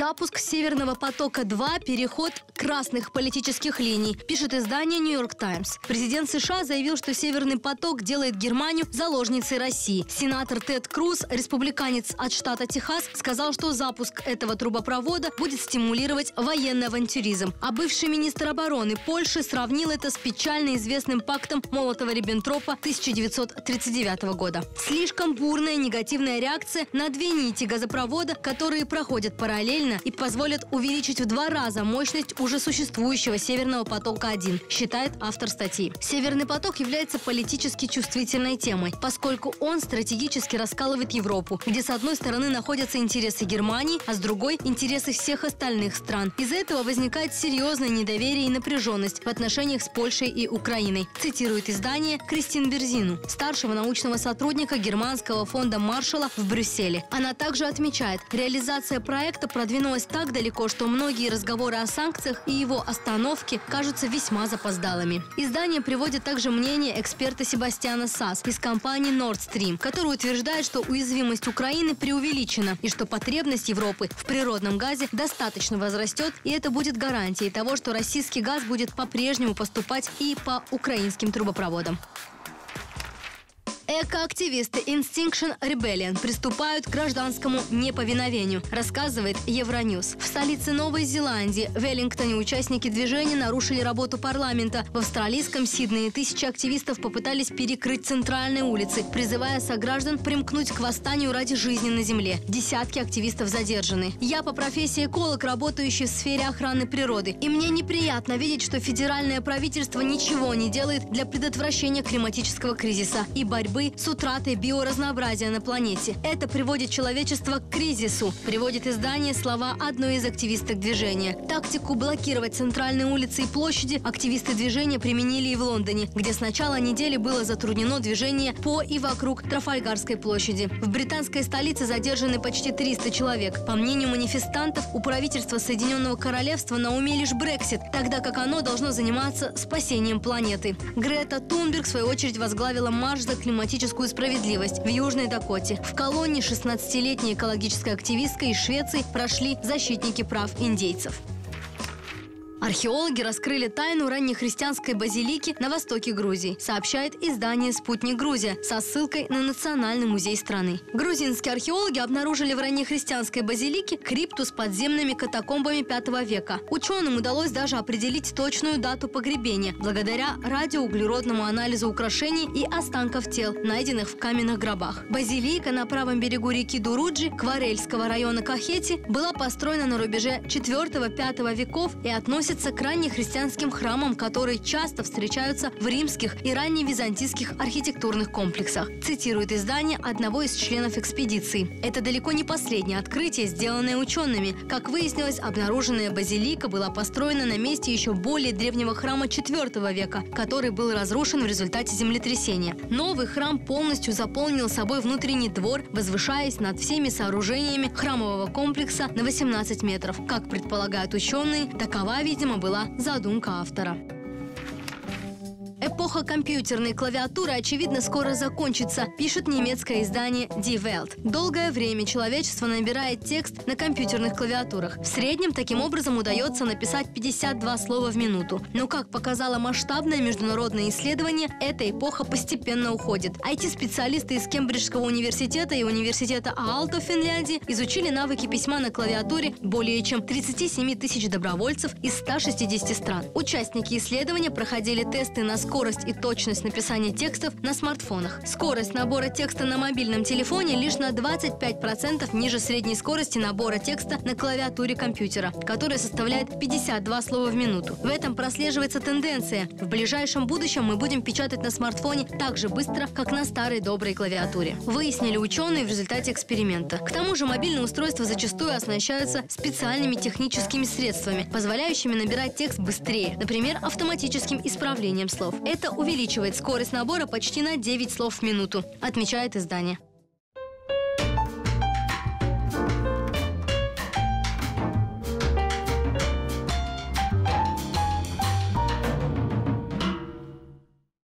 Запуск «Северного потока-2» – переход красных политических линий, пишет издание «Нью-Йорк Таймс». Президент США заявил, что «Северный поток» делает Германию заложницей России. Сенатор Тед Круз, республиканец от штата Техас, сказал, что запуск этого трубопровода будет стимулировать военный авантюризм. А бывший министр обороны Польши сравнил это с печально известным пактом Молотова-Риббентропа 1939 года. Слишком бурная негативная реакция на две нити газопровода, которые проходят параллельно параллельно и позволят увеличить в два раза мощность уже существующего Северного потока-1, считает автор статьи. Северный поток является политически чувствительной темой, поскольку он стратегически раскалывает Европу, где с одной стороны находятся интересы Германии, а с другой – интересы всех остальных стран. Из-за этого возникает серьезное недоверие и напряженность в отношениях с Польшей и Украиной, цитирует издание Кристин Берзину, старшего научного сотрудника Германского фонда Маршала в Брюсселе. Она также отмечает, реализация проекта продвинулась так далеко, что многие разговоры о санкциях и его остановке кажутся весьма запоздалыми. Издание приводит также мнение эксперта Себастьяна Сас из компании Nord Stream, который утверждает, что уязвимость Украины преувеличена и что потребность Европы в природном газе достаточно возрастет, и это будет гарантией того, что российский газ будет по-прежнему поступать и по украинским трубопроводам. Экоактивисты Instinction Rebellion приступают к гражданскому неповиновению, рассказывает Евроньюз. В столице Новой Зеландии, в Веллингтоне, участники движения нарушили работу парламента. В австралийском Сиднее тысячи активистов попытались перекрыть центральные улицы, призывая сограждан примкнуть к восстанию ради жизни на земле. Десятки активистов задержаны. Я по профессии эколог, работающий в сфере охраны природы. И мне неприятно видеть, что федеральное правительство ничего не делает для предотвращения климатического кризиса и борьбы борьбы с утратой биоразнообразия на планете. Это приводит человечество к кризису, приводит издание слова одной из активисток движения. Тактику блокировать центральные улицы и площади активисты движения применили и в Лондоне, где с начала недели было затруднено движение по и вокруг Трафальгарской площади. В британской столице задержаны почти 300 человек. По мнению манифестантов, у правительства Соединенного Королевства на уме лишь Брексит, тогда как оно должно заниматься спасением планеты. Грета Тунберг, в свою очередь, возглавила марш за климатическую климатическую справедливость в Южной Дакоте. В колонии 16-летняя экологическая активистка из Швеции прошли защитники прав индейцев. Археологи раскрыли тайну раннехристианской базилики на востоке Грузии, сообщает издание «Спутник Грузия» со ссылкой на Национальный музей страны. Грузинские археологи обнаружили в раннехристианской базилике крипту с подземными катакомбами V века. Ученым удалось даже определить точную дату погребения благодаря радиоуглеродному анализу украшений и останков тел, найденных в каменных гробах. Базилика на правом берегу реки Дуруджи, Кварельского района Кахети, была построена на рубеже 4-5 веков и относится относится к раннехристианским храмам, которые часто встречаются в римских и ранневизантийских архитектурных комплексах, цитирует издание одного из членов экспедиции. Это далеко не последнее открытие, сделанное учеными. Как выяснилось, обнаруженная базилика была построена на месте еще более древнего храма IV века, который был разрушен в результате землетрясения. Новый храм полностью заполнил собой внутренний двор, возвышаясь над всеми сооружениями храмового комплекса на 18 метров. Как предполагают ученые, такова ведь видимо, была задумка автора. Эпоха компьютерной клавиатуры, очевидно, скоро закончится, пишет немецкое издание Die Welt. Долгое время человечество набирает текст на компьютерных клавиатурах. В среднем таким образом удается написать 52 слова в минуту. Но, как показало масштабное международное исследование, эта эпоха постепенно уходит. IT-специалисты из Кембриджского университета и университета Аалто в Финляндии изучили навыки письма на клавиатуре более чем 37 тысяч добровольцев из 160 стран. Участники исследования проходили тесты на скорость и точность написания текстов на смартфонах. Скорость набора текста на мобильном телефоне лишь на 25% ниже средней скорости набора текста на клавиатуре компьютера, которая составляет 52 слова в минуту. В этом прослеживается тенденция. В ближайшем будущем мы будем печатать на смартфоне так же быстро, как на старой доброй клавиатуре. Выяснили ученые в результате эксперимента. К тому же мобильные устройства зачастую оснащаются специальными техническими средствами, позволяющими набирать текст быстрее, например, автоматическим исправлением слов. Это увеличивает скорость набора почти на 9 слов в минуту, отмечает издание.